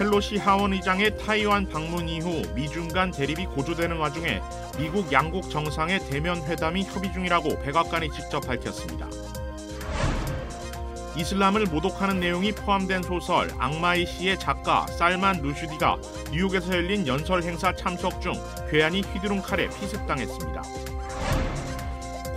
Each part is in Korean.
펠로시 하원 의장의 타이완 방문 이후 미중 간 대립이 고조되는 와중에 미중 양국 정상의 대면 회담이 협의 중이라고 백악관이 직접 밝혔습니다. 이슬람을 모독하는 내용이 포함된 소설 악마의 시의 작가 살만 루슈디가 뉴욕에서 열린 연설 행사 참석 중 괴한이 휘두른 칼에 피습당했습니다.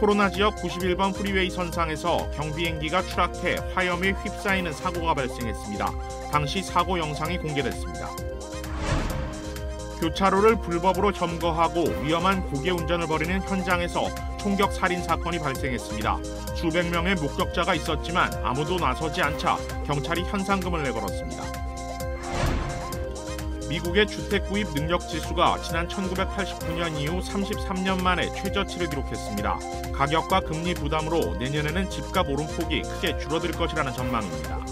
코로나 지역 91번 프리웨이 선상에서 경비행기가 추락해 화염에 휩싸이는 사고가 발생했습니다. 당시 사고 영상이 공개됐습니다. 교차로를 불법으로 점거하고 위험한 고개 운전을 벌이는 현장에서 총격 살인 사건이 발생했습니다. 수백 명의 목격자가 있었지만 아무도 나서지 않자 경찰이 현상금을 내걸었습니다. 미국의 주택 구입 능력 지수가 지난 1989년 이후 33년 만에 최저치를 기록했습니다. 가격과 금리 부담으로 내년에는 집값 오름폭이 크게 줄어들 것이라는 전망입니다.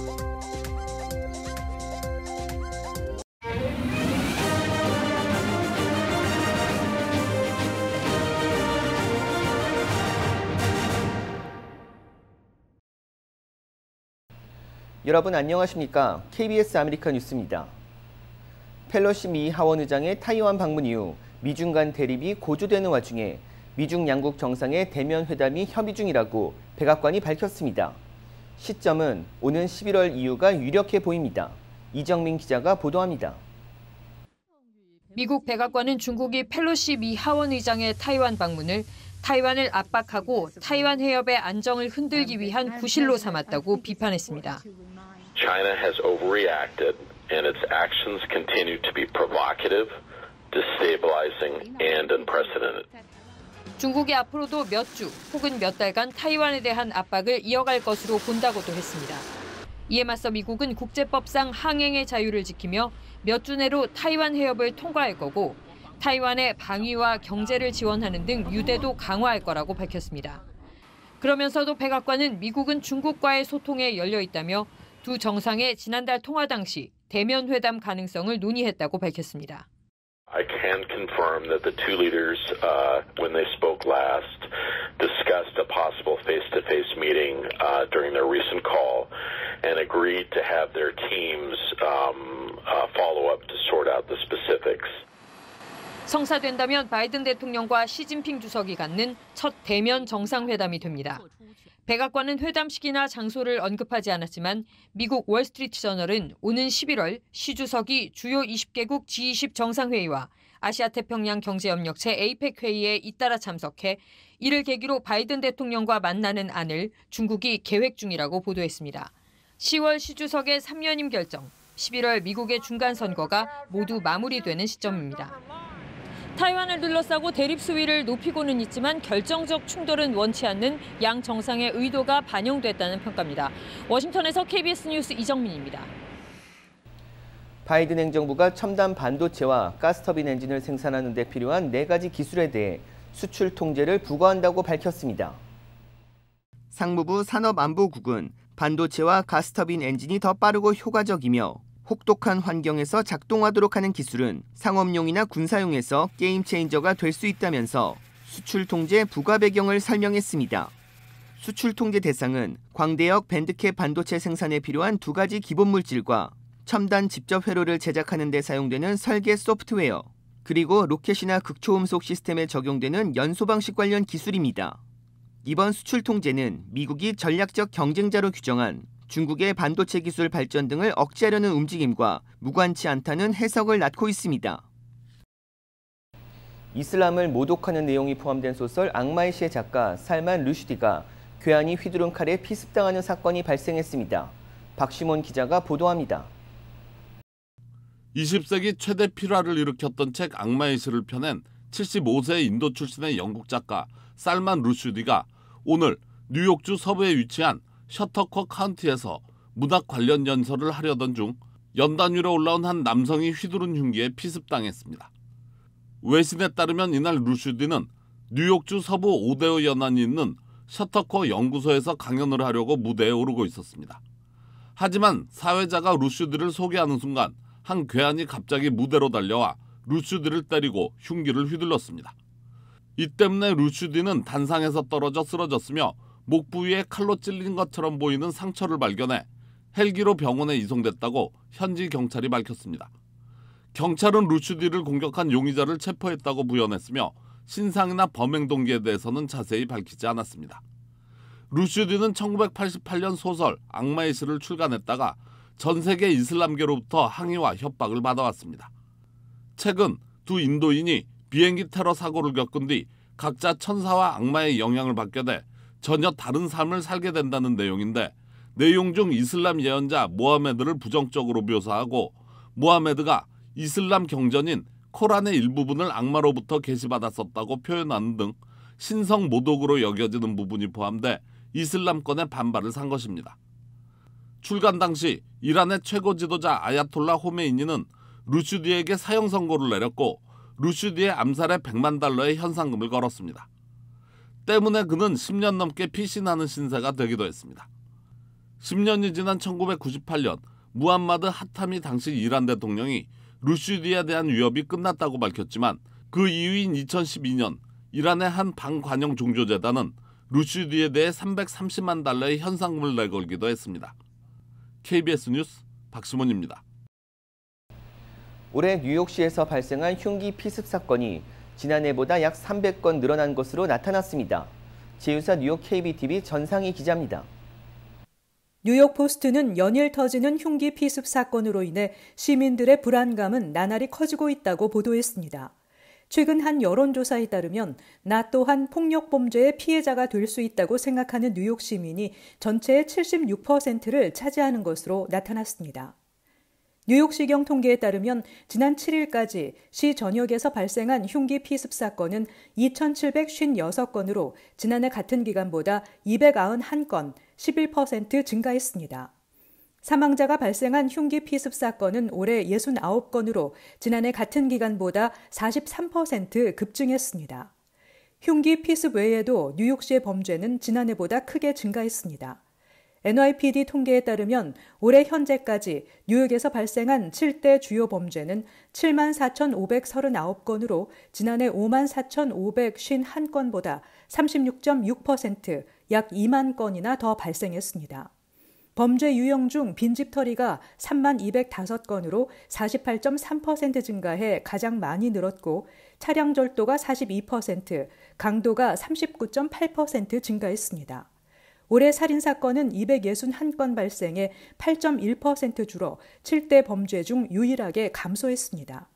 여러분 안녕하십니까? KBS 아메리카 뉴스입니다. 펠로시 미 하원 의장의 타이완 방문 이후 미중 간 대립이 고조되는 와중에 미중 양국 정상의 대면 회담이 협의 중이라고 백악관이 밝혔습니다. 시점은 오는 11월 이후가 유력해 보입니다. 이정민 기자가 보도합니다. 미국 백악관은 중국이 펠로시 미 하원 의장의 타이완 방문을 타이완을 압박하고 타이완 해협의 안정을 흔들기 위한 구실로 삼았다고 비판했습니다. China has overreacted and its actions continue to be provocative, destabilizing and unprecedented. 중국이 앞으로도 몇 주 혹은 몇 달간 타이완에 대한 압박을 이어갈 것으로 본다고도 했습니다. 이에 맞서 미국은 국제법상 항행의 자유를 지키며 몇 주 내로 타이완 해협을 통과할 거고 타이완의 방위와 경제를 지원하는 등 유대도 강화할 거라고 밝혔습니다. 그러면서도 백악관은 미국은 중국과의 소통에 열려 있다며 두 정상의 지난달 통화 당시 대면 회담 가능성을 논의했다고 밝혔습니다. I can confirm that the two leaders, uh, when they spoke last, discussed a possible face-to-face meeting uh, during their recent call and agreed to have their teams um, uh, follow up to sort out the specifics. 성사된다면 바이든 대통령과 시진핑 주석이 갖는 첫 대면 정상회담이 됩니다. 백악관은 회담 시기나 장소를 언급하지 않았지만 미국 월스트리트 저널은 오는 11월 시 주석이 주요 20개국 G20 정상회의와 아시아 태평양 경제협력체 APEC 회의에 잇따라 참석해 이를 계기로 바이든 대통령과 만나는 안을 중국이 계획 중이라고 보도했습니다. 10월 시 주석의 3년임 결정, 11월 미국의 중간 선거가 모두 마무리되는 시점입니다. 타이완을 둘러싸고 대립 수위를 높이고는 있지만 결정적 충돌은 원치 않는 양 정상의 의도가 반영됐다는 평가입니다. 워싱턴에서 KBS 뉴스 이정민입니다. 바이든 행정부가 첨단 반도체와 가스터빈 엔진을 생산하는 데 필요한 네 가지 기술에 대해 수출 통제를 부과한다고 밝혔습니다. 상무부 산업안보국은 반도체와 가스터빈 엔진이 더 빠르고 효과적이며 혹독한 환경에서 작동하도록 하는 기술은 상업용이나 군사용에서 게임 체인저가 될 수 있다면서 수출 통제 부과 배경을 설명했습니다. 수출 통제 대상은 광대역 밴드캡 반도체 생산에 필요한 두 가지 기본 물질과 첨단 직접 회로를 제작하는 데 사용되는 설계 소프트웨어, 그리고 로켓이나 극초음속 시스템에 적용되는 연소 방식 관련 기술입니다. 이번 수출 통제는 미국이 전략적 경쟁자로 규정한 중국의 반도체 기술 발전 등을 억제하려는 움직임과 무관치 않다는 해석을 낳고 있습니다. 이슬람을 모독하는 내용이 포함된 소설 악마의 시의 작가 살만 루슈디가 괴한이 휘두른 칼에 피습당하는 사건이 발생했습니다. 박시몬 기자가 보도합니다. 20세기 최대 필화를 일으켰던 책 악마의 시를 펴낸 75세 인도 출신의 영국 작가 살만 루슈디가 오늘 뉴욕주 서부에 위치한 셔터커 카운티에서 문학 관련 연설을 하려던 중 연단 위로 올라온 한 남성이 휘두른 흉기에 피습당했습니다. 외신에 따르면 이날 루슈디는 뉴욕주 서부 오데오 연안이 있는 셔터커 연구소에서 강연을 하려고 무대에 오르고 있었습니다. 하지만 사회자가 루슈디를 소개하는 순간 한 괴한이 갑자기 무대로 달려와 루슈디를 때리고 흉기를 휘둘렀습니다. 이 때문에 루슈디는 단상에서 떨어져 쓰러졌으며 목 부위에 칼로 찔린 것처럼 보이는 상처를 발견해 헬기로 병원에 이송됐다고 현지 경찰이 밝혔습니다. 경찰은 루슈디를 공격한 용의자를 체포했다고 부연했으며 신상이나 범행 동기에 대해서는 자세히 밝히지 않았습니다. 루슈디는 1988년 소설 악마의 시를 출간했다가 전 세계 이슬람계로부터 항의와 협박을 받아왔습니다. 최근 두 인도인이 비행기 테러 사고를 겪은 뒤 각자 천사와 악마의 영향을 받게 돼 전혀 다른 삶을 살게 된다는 내용인데 내용 중 이슬람 예언자 모하메드를 부정적으로 묘사하고 모하메드가 이슬람 경전인 코란의 일부분을 악마로부터 계시받았었다고 표현하는 등 신성 모독으로 여겨지는 부분이 포함돼 이슬람권의 반발을 산 것입니다. 출간 당시 이란의 최고 지도자 아야톨라 호메이니는 루슈디에게 사형 선고를 내렸고 루슈디의 암살에 100만 달러의 현상금을 걸었습니다. 때문에 그는 10년 넘게 피신하는 신세가 되기도 했습니다. 10년이 지난 1998년 무함마드 하타미 당시 이란 대통령이 루슈디에 대한 위협이 끝났다고 밝혔지만 그 이후인 2012년 이란의 한 반관영 종교재단은 루슈디에 대해 330만 달러의 현상금을 내걸기도 했습니다. KBS 뉴스 박시몬입니다. 올해 뉴욕시에서 발생한 흉기 피습 사건이 지난해보다 약 300건 늘어난 것으로 나타났습니다. 제휴사 뉴욕 KBTV 전상희 기자입니다. 뉴욕 포스트는 연일 터지는 흉기 피습 사건으로 인해 시민들의 불안감은 나날이 커지고 있다고 보도했습니다. 최근 한 여론조사에 따르면 나 또한 폭력 범죄의 피해자가 될 수 있다고 생각하는 뉴욕 시민이 전체의 76%를 차지하는 것으로 나타났습니다. 뉴욕시경 통계에 따르면 지난 7일까지 시 전역에서 발생한 흉기 피습 사건은 2,756건으로 지난해 같은 기간보다 291건, 11% 증가했습니다. 사망자가 발생한 흉기 피습 사건은 올해 69건으로 지난해 같은 기간보다 43% 급증했습니다. 흉기 피습 외에도 뉴욕시의 범죄는 지난해보다 크게 증가했습니다. NYPD 통계에 따르면 올해 현재까지 뉴욕에서 발생한 7대 주요 범죄는 7만 4,539건으로 지난해 5만 4,551건보다 36.6%, 약 2만 건이나 더 발생했습니다. 범죄 유형 중 빈집털이가 3만 205건으로 48.3% 증가해 가장 많이 늘었고 차량 절도가 42%, 강도가 39.8% 증가했습니다. 올해 살인사건은 261건 발생해 8.1% 줄어 7대 범죄 중 유일하게 감소했습니다.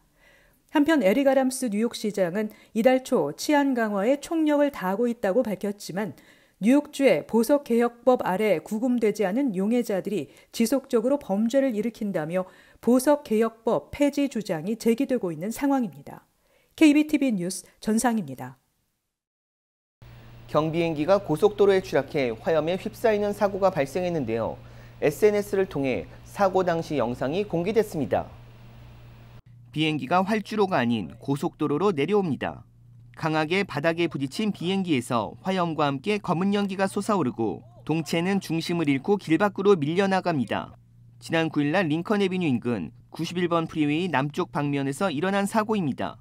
한편 에릭 아람스 뉴욕시장은 이달 초 치안 강화에 총력을 다하고 있다고 밝혔지만 뉴욕주의 보석개혁법 아래 구금되지 않은 용해자들이 지속적으로 범죄를 일으킨다며 보석개혁법 폐지 주장이 제기되고 있는 상황입니다. KBTV 뉴스 전상입니다. 경비행기가 고속도로에 추락해 화염에 휩싸이는 사고가 발생했는데요. SNS를 통해 사고 당시 영상이 공개됐습니다. 비행기가 활주로가 아닌 고속도로로 내려옵니다. 강하게 바닥에 부딪힌 비행기에서 화염과 함께 검은 연기가 솟아오르고 동체는 중심을 잃고 길 밖으로 밀려나갑니다. 지난 9일날 링컨 에비뉴 인근 91번 프리웨이 남쪽 방면에서 일어난 사고입니다.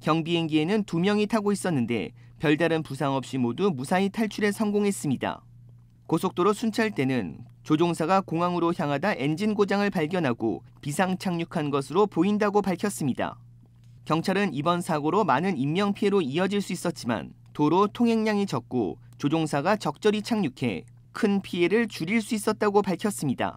경비행기에는 두 명이 타고 있었는데 별다른 부상 없이 모두 무사히 탈출에 성공했습니다. 고속도로 순찰 때는 조종사가 공항으로 향하다 엔진 고장을 발견하고 비상 착륙한 것으로 보인다고 밝혔습니다. 경찰은 이번 사고로 많은 인명 피해로 이어질 수 있었지만 도로 통행량이 적고 조종사가 적절히 착륙해 큰 피해를 줄일 수 있었다고 밝혔습니다.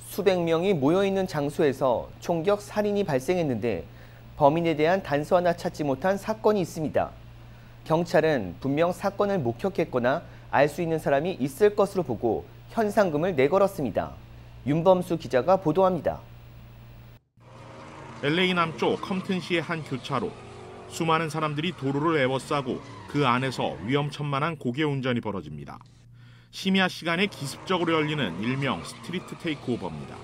수백 명이 모여 있는 장소에서 총격 살인이 발생했는데 범인에 대한 단서 하나 찾지 못한 사건이 있습니다. 경찰은 분명 사건을 목격했거나 알 수 있는 사람이 있을 것으로 보고 현상금을 내걸었습니다. 윤범수 기자가 보도합니다. LA 남쪽 컴튼시의 한 교차로 수많은 사람들이 도로를 에워싸고 그 안에서 위험천만한 고개 운전이 벌어집니다. 심야 시간에 기습적으로 열리는 일명 street takeover입니다.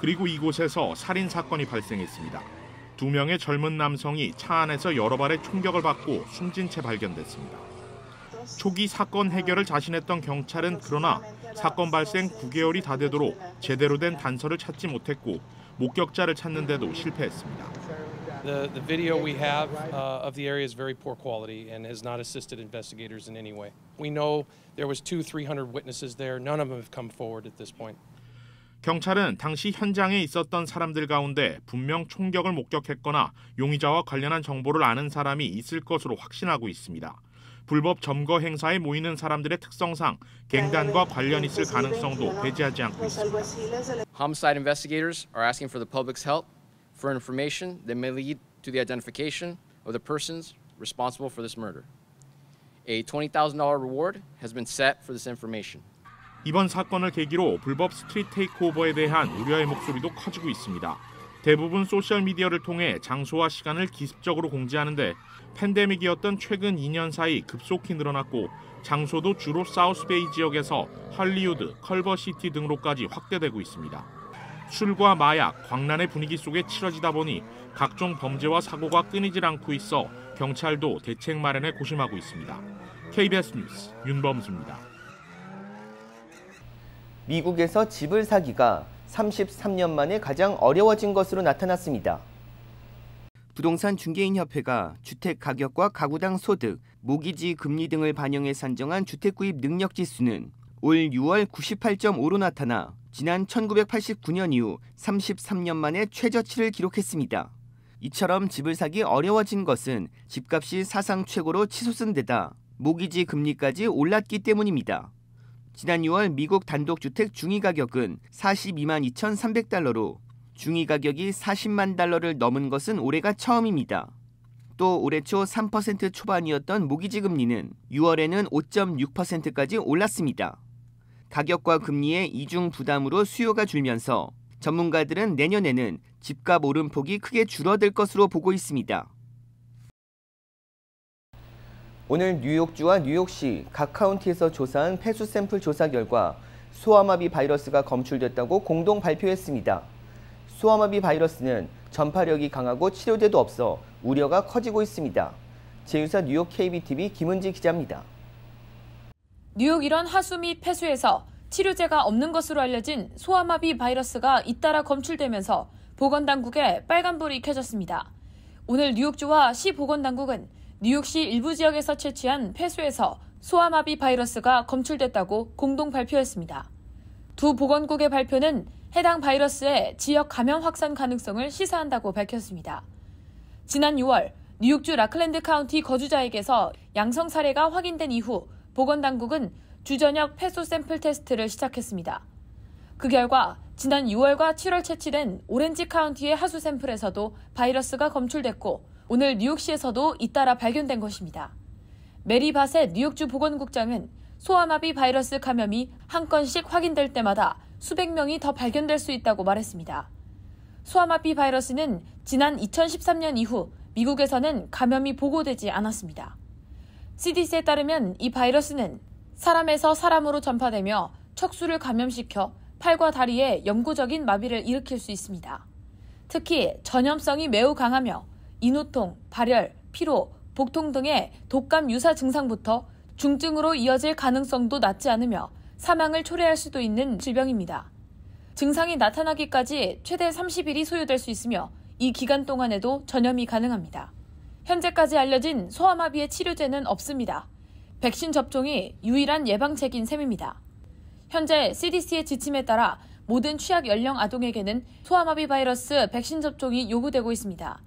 그리고 이곳에서 살인 사건이 발생했습니다. 두 명의 젊은 남성이 차 안에서 여러 발의 총격을 받고 숨진 채 발견됐습니다. 초기 사건 해결을 자신했던 경찰은 그러나 사건 발생 9개월이 다 되도록 제대로 된 단서를 찾지 못했고 목격자를 찾는데도 실패했습니다. The, the video we have uh, of the area is very poor quality and has not assisted investigators in any way. We know there was two, 300 witnesses there. None of them have come forward at this point. 경찰은 당시 현장에 있었던 사람들 가운데 분명 총격을 목격했거나 용의자와 관련한 정보를 아는 사람이 있을 것으로 확신하고 있습니다. 불법 점거 행사에 모이는 사람들의 특성상 갱단과 관련 있을 가능성도 배제하지 않고 있습니다. Homicide investigators are asking for the public's help for information that may lead to the identification of the persons responsible for this murder. A $20,000 reward has been set for this information. 이번 사건을 계기로 불법 street takeover에 대한 우려의 목소리도 커지고 있습니다. 대부분 소셜 미디어를 통해 장소와 시간을 기습적으로 공지하는데 팬데믹이었던 최근 2년 사이 급속히 늘어났고 장소도 주로 사우스베이 지역에서 할리우드, 컬버시티 등으로까지 확대되고 있습니다. 술과 마약, 광란의 분위기 속에 치러지다 보니 각종 범죄와 사고가 끊이질 않고 있어 경찰도 대책 마련에 고심하고 있습니다. KBS 뉴스 윤범수입니다. 미국에서 집을 사기가 33년 만에 가장 어려워진 것으로 나타났습니다. 부동산 중개인협회가 주택 가격과 가구당 소득, 모기지 금리 등을 반영해 산정한 주택 구입 능력 지수는 올 6월 98.5로 나타나 지난 1989년 이후 33년 만에 최저치를 기록했습니다. 이처럼 집을 사기 어려워진 것은 집값이 사상 최고로 치솟은 데다 모기지 금리까지 올랐기 때문입니다. 지난 6월 미국 단독주택 중위 가격은 42만 2,300달러로 중위 가격이 40만 달러를 넘은 것은 올해가 처음입니다. 또 올해 초 3% 초반이었던 모기지 금리는 6월에는 5.6%까지 올랐습니다. 가격과 금리의 이중 부담으로 수요가 줄면서 전문가들은 내년에는 집값 오름폭이 크게 줄어들 것으로 보고 있습니다. 오늘 뉴욕주와 뉴욕시 각 카운티에서 조사한 폐수 샘플 조사 결과 소아마비 바이러스가 검출됐다고 공동 발표했습니다. 소아마비 바이러스는 전파력이 강하고 치료제도 없어 우려가 커지고 있습니다. 제휴사 뉴욕 KBTV 김은지 기자입니다. 뉴욕 일원 하수 및 폐수에서 치료제가 없는 것으로 알려진 소아마비 바이러스가 잇따라 검출되면서 보건당국에 빨간불이 켜졌습니다. 오늘 뉴욕주와 시 보건당국은 뉴욕시 일부 지역에서 채취한 폐수에서 소아마비 바이러스가 검출됐다고 공동 발표했습니다. 두 보건국의 발표는 해당 바이러스의 지역 감염 확산 가능성을 시사한다고 밝혔습니다. 지난 6월 뉴욕주 라클랜드 카운티 거주자에게서 양성 사례가 확인된 이후 보건당국은 주 전역 폐수 샘플 테스트를 시작했습니다. 그 결과 지난 6월과 7월 채취된 오렌지 카운티의 하수 샘플에서도 바이러스가 검출됐고 오늘 뉴욕시에서도 잇따라 발견된 것입니다. 메리 바셋 뉴욕주 보건국장은 소아마비 바이러스 감염이 한 건씩 확인될 때마다 수백 명이 더 발견될 수 있다고 말했습니다. 소아마비 바이러스는 지난 2013년 이후 미국에서는 감염이 보고되지 않았습니다. CDC에 따르면 이 바이러스는 사람에서 사람으로 전파되며 척수를 감염시켜 팔과 다리에 영구적인 마비를 일으킬 수 있습니다. 특히 전염성이 매우 강하며 인후통, 발열, 피로, 복통 등의 독감 유사 증상부터 중증으로 이어질 가능성도 낮지 않으며 사망을 초래할 수도 있는 질병입니다. 증상이 나타나기까지 최대 30일이 소요될 수 있으며 이 기간 동안에도 전염이 가능합니다. 현재까지 알려진 소아마비의 치료제는 없습니다. 백신 접종이 유일한 예방책인 셈입니다. 현재 CDC의 지침에 따라 모든 취약 연령 아동에게는 소아마비 바이러스 백신 접종이 요구되고 있습니다.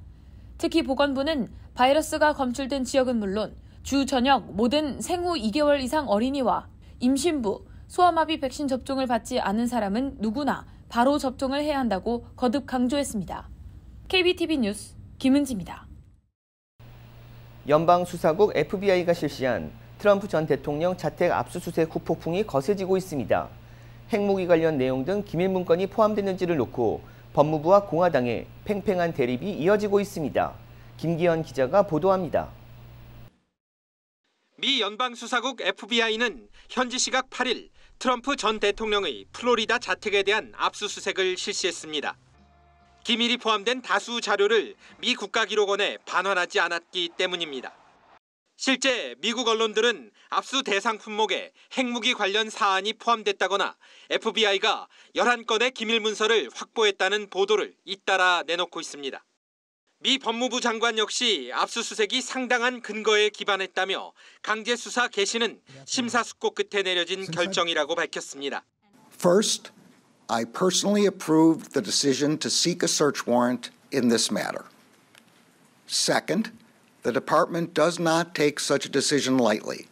특히 보건부는 바이러스가 검출된 지역은 물론 주 저녁 모든 생후 2개월 이상 어린이와 임신부, 소아마비 백신 접종을 받지 않은 사람은 누구나 바로 접종을 해야 한다고 거듭 강조했습니다. KBTV 뉴스 김은지입니다. 연방수사국 FBI가 실시한 트럼프 전 대통령 자택 압수수색 후폭풍이 거세지고 있습니다. 핵무기 관련 내용 등 기밀 문건이 포함됐는지를 놓고 법무부와 공화당의 팽팽한 대립이 이어지고 있습니다. 김기현 기자가 보도합니다. 미 연방수사국 FBI는 현지 시각 8일 트럼프 전 대통령의 플로리다 자택에 대한 압수수색을 실시했습니다. 기밀이 포함된 다수 자료를 미 국가기록원에 반환하지 않았기 때문입니다. 실제 미국 언론들은 압수 대상 품목에 핵무기 관련 사안이 포함됐다거나 FBI가 11건의 기밀 문서를 확보했다는 보도를 잇따라 내놓고 있습니다. 미 법무부 장관 역시 압수수색이 상당한 근거에 기반했다며 강제 수사 개시는 심사숙고 끝에 내려진 결정이라고 밝혔습니다. First, I personally approved the decision to seek a search warrant in this matter. Second, the department does not take such a decision lightly.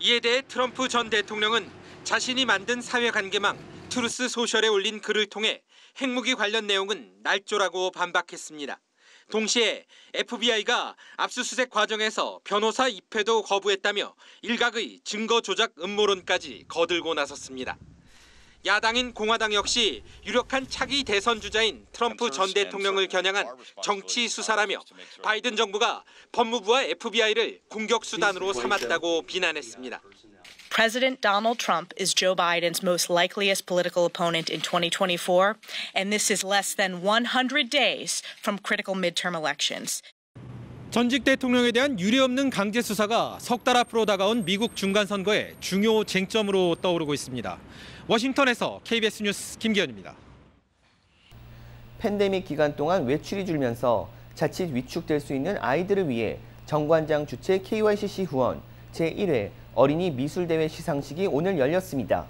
이에 대해 트럼프 전 대통령은 자신이 만든 사회관계망 트루스 소셜에 올린 글을 통해 핵무기 관련 내용은 날조라고 반박했습니다. 동시에 FBI가 압수수색 과정에서 변호사 입회도 거부했다며 일각의 증거 조작 음모론까지 거들고 나섰습니다. 야당인 공화당 역시 유력한 차기 대선 주자인 트럼프 전 대통령을 겨냥한 정치 수사라며 바이든 정부가 법무부와 FBI를 공격 수단으로 삼았다고 비난했습니다. President Donald Trump is Joe Biden's most likeliest political opponent in 2024, and this is less than 100 days from critical midterm elections. 전직 대통령에 대한 유례 없는 강제 수사가 석 달 앞으로 다가온 미국 중간 선거의 중요 쟁점으로 떠오르고 있습니다. 워싱턴에서 KBS 뉴스 김기현입니다. 팬데믹 기간 동안 외출이 줄면서 자칫 위축될 수 있는 아이들을 위해 정관장 주최 KYCC 후원 제1회 어린이 미술대회 시상식이 오늘 열렸습니다.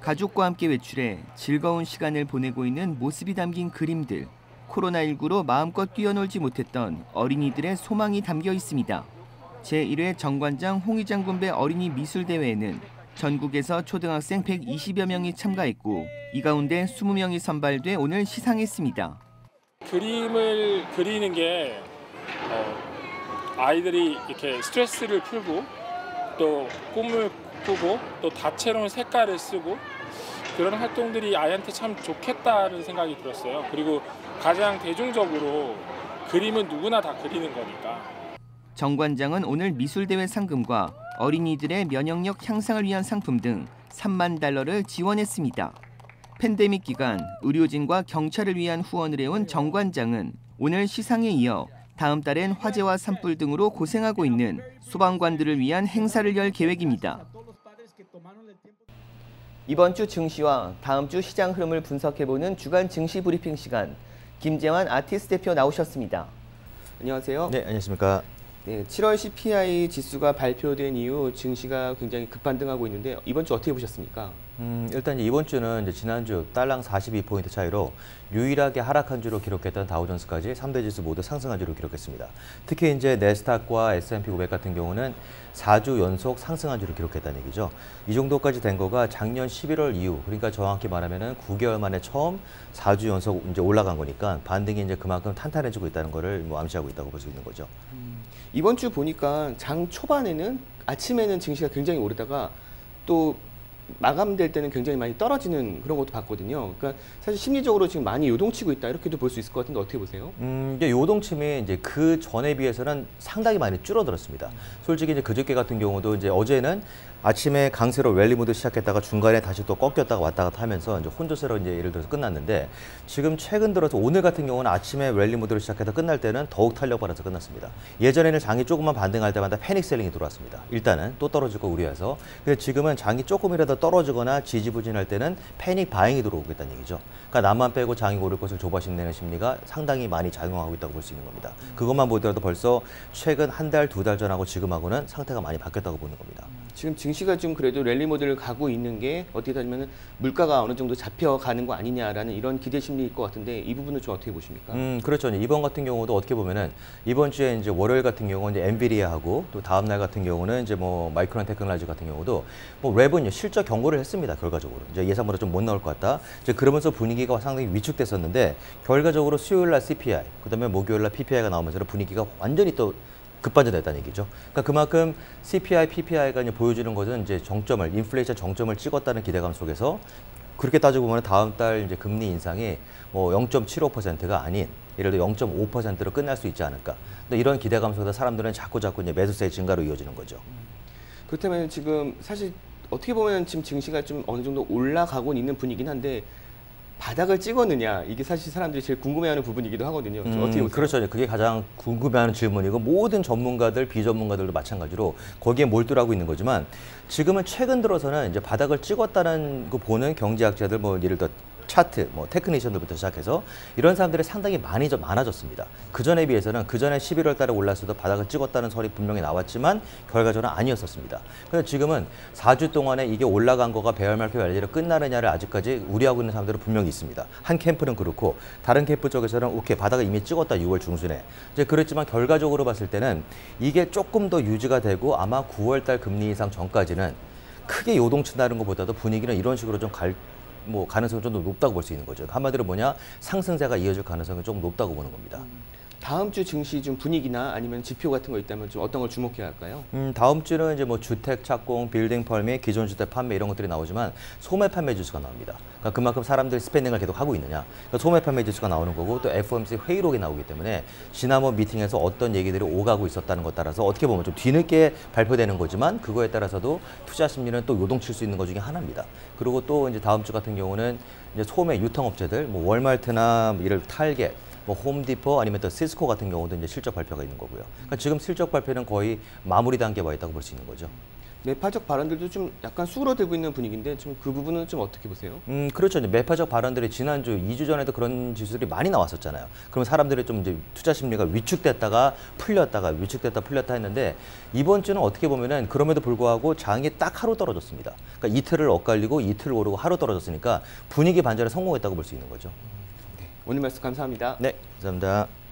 가족과 함께 외출해 즐거운 시간을 보내고 있는 모습이 담긴 그림들. 코로나19로 마음껏 뛰어놀지 못했던 어린이들의 소망이 담겨 있습니다. 제1회 정관장 홍의장 군배 어린이 미술대회에는 전국에서 초등학생 120여 명이 참가했고 이 가운데 20명이 선발돼 오늘 시상했습니다. 그림을 그리는 게 어, 아이들이 이렇게 스트레스를 풀고 또 꿈을 꾸고 또 다채로운 색깔을 쓰고 그런 활동들이 아이한테 참 좋겠다는 생각이 들었어요. 그리고 가장 대중적으로 그림은 누구나 다 그리는 거니까. 정 관장은 오늘 미술대회 상금과 어린이들의 면역력 향상을 위한 상품 등 3만 달러를 지원했습니다. 팬데믹 기간 의료진과 경찰을 위한 후원을 해온 정관장은 오늘 시상에 이어 다음 달엔 화재와 산불 등으로 고생하고 있는 소방관들을 위한 행사를 열 계획입니다. 이번 주 증시와 다음 주 시장 흐름을 분석해보는 주간 증시 브리핑 시간 김재환 아티스트 대표 나오셨습니다. 안녕하세요. 네, 안녕하십니까. 네, 7월 CPI 지수가 발표된 이후 증시가 굉장히 급반등하고 있는데 이번 주 어떻게 보셨습니까? 음, 일단 이번 주는 이제 지난주 달랑 42포인트 차이로 유일하게 하락한 주로 기록했던 다우존스까지 3대 지수 모두 상승한 주로 기록했습니다. 특히 이제 네스닥과 S&P 500 같은 경우는 4주 연속 상승한 주로 기록했다는 얘기죠. 이 정도까지 된 거가 작년 11월 이후, 그러니까 정확히 말하면은 9개월 만에 처음 4주 연속 이제 올라간 거니까 반등이 이제 그만큼 탄탄해지고 있다는 거를 뭐 암시하고 있다고 볼 수 있는 거죠. 음, 이번 주 보니까 장 초반에는 아침에는 증시가 굉장히 오르다가 또 마감될 때는 굉장히 많이 떨어지는 그런 것도 봤거든요. 그러니까 사실 심리적으로 지금 많이 요동치고 있다 이렇게도 볼 수 있을 것 같은데 어떻게 보세요? 음, 이제 요동침이 이제 그 전에 비해서는 상당히 많이 줄어들었습니다. 솔직히 이제 그저께 같은 경우도 이제 어제는 아침에 강세로 랠리 모드 시작했다가 중간에 다시 또 꺾였다가 왔다 갔다 하면서 이제 혼조세로 이제 예를 들어서 끝났는데 지금 최근 들어서 오늘 같은 경우는 아침에 랠리 모드를 시작해서 끝날 때는 더욱 탄력받아서 끝났습니다. 예전에는 장이 조금만 반등할 때마다 panic selling이 들어왔습니다. 일단은 또 떨어질 거 우려해서. 근데 지금은 장이 조금이라도 떨어지거나 지지부진할 때는 panic buying이 들어오겠다는 얘기죠. 그러니까 나만 빼고 장이 오를 것을 조바심 내는 심리가 상당히 많이 작용하고 있다고 볼 수 있는 겁니다. 그것만 보더라도 벌써 최근 한 달, 두 달 전하고 지금하고는 상태가 많이 바뀌었다고 보는 겁니다. 지금 증시 가 좀 그래도 랠리 모드를 가고 있는 게 어떻게 따지면 물가가 어느 정도 잡혀가는 거 아니냐라는 이런 기대 심리일 것 같은데 이 부분은 좀 어떻게 보십니까? 음, 그렇죠. 이번 같은 경우도 어떻게 보면은 이번 주에 이제 월요일 같은 경우는 이제 엔비디아하고 또 다음 날 같은 경우는 이제 뭐 마이크론 테크놀로지 같은 경우도 뭐 revenue 실적 경고를 했습니다. 결과적으로 이제 예상보다 좀 못 나올 것 같다. 이제 그러면서 분위기가 상당히 위축됐었는데 결과적으로 수요일 날 CPI, 그다음에 목요일 날 PPI가 나오면서 분위기가 완전히 또 급반전됐다는 얘기죠. 그러니까 그만큼 CPI, PPI가 이제 보여주는 것은 이제 정점을 인플레이션 정점을 찍었다는 기대감 속에서 그렇게 따지고 보면 다음 달 이제 금리 인상이 뭐 0.75%가 아닌 예를 들어 0.5%로 끝날 수 있지 않을까. 근데 이런 기대감 속에서 사람들은 자꾸 자꾸 이제 매수세 증가로 이어지는 거죠. 그렇다면 지금 사실 어떻게 보면 지금 증시가 좀 어느 정도 올라가고 있는 분위기긴 한데 바닥을 찍었느냐 이게 사실 사람들이 제일 궁금해하는 부분이기도 하거든요. 음, 어떻게? 그렇죠. 그게 가장 궁금해하는 질문이고 모든 전문가들, 비전문가들도 마찬가지로 거기에 몰두하고 있는 거지만 지금은 최근 들어서는 이제 바닥을 찍었다는 거 보는 경제학자들 뭐 예를 들어 차트, 뭐 테크니션들부터 시작해서 이런 사람들이 상당히 많이 좀 많아졌습니다. 그 전에 비해서는 그 전에 11월 달에 올랐어도 바닥을 찍었다는 설이 분명히 나왔지만 결과적으로는 아니었었습니다. 그런데 지금은 4주 동안에 이게 올라간 거가 배열 말표 관리로 끝나느냐를 아직까지 우려하고 있는 사람들은 분명히 있습니다. 한 캠프는 그렇고 다른 캠프 쪽에서는 오케이 바닥을 이미 찍었다 6월 중순에 이제 그렇지만 결과적으로 봤을 때는 이게 조금 더 유지가 되고 아마 9월 달 금리 인상 전까지는 크게 요동친다는 것보다도 분위기는 이런 식으로 좀 갈, 뭐 가능성이 좀 더 높다고 볼 수 있는 거죠. 한마디로 뭐냐 상승세가 이어질 가능성이 좀 높다고 보는 겁니다. 다음 주 증시 좀 분위기나 아니면 지표 같은 거 있다면 좀 어떤 걸 주목해야 할까요? 음, 다음 주는 이제 뭐 주택 착공, building permit, 기존 주택 판매 이런 것들이 나오지만 소매 판매 지수가 나옵니다. 그러니까 그만큼 사람들이 spending을 계속 하고 있느냐. 그러니까 소매 판매 지수가 나오는 거고 또 FOMC 회의록이 나오기 때문에 지난번 미팅에서 어떤 얘기들이 오가고 있었다는 것 따라서 어떻게 보면 좀 뒤늦게 발표되는 거지만 그거에 따라서도 투자 심리는 또 요동칠 수 있는 것 중에 하나입니다. 그리고 또 이제 다음 주 같은 경우는 이제 소매 유통업체들, 뭐 월마트나 이를 타겟 뭐 홈디포 아니면 또 시스코 같은 경우도 이제 실적 발표가 있는 거고요. 그러니까 지금 실적 발표는 거의 마무리 단계에 와 있다고 볼 수 있는 거죠. 매파적 발언들도 좀 약간 수그러들고 있는 분위기인데 좀 그 부분은 좀 어떻게 보세요? 음, 그렇죠. 매파적 발언들이 지난주, 2주 전에도 그런 지수들이 많이 나왔었잖아요. 그럼 사람들이 좀 이제 투자 심리가 위축됐다가 풀렸다가 위축됐다 풀렸다 했는데 이번 주는 어떻게 보면은 그럼에도 불구하고 장이 딱 하루 떨어졌습니다. 그러니까 이틀을 엇갈리고 이틀 오르고 하루 떨어졌으니까 분위기 반전에 성공했다고 볼 수 있는 거죠. 오늘 말씀 감사합니다. 네, 감사합니다.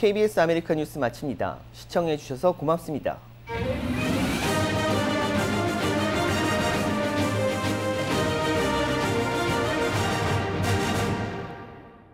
KBS 아메리카 뉴스 마칩니다. 시청해 주셔서 고맙습니다.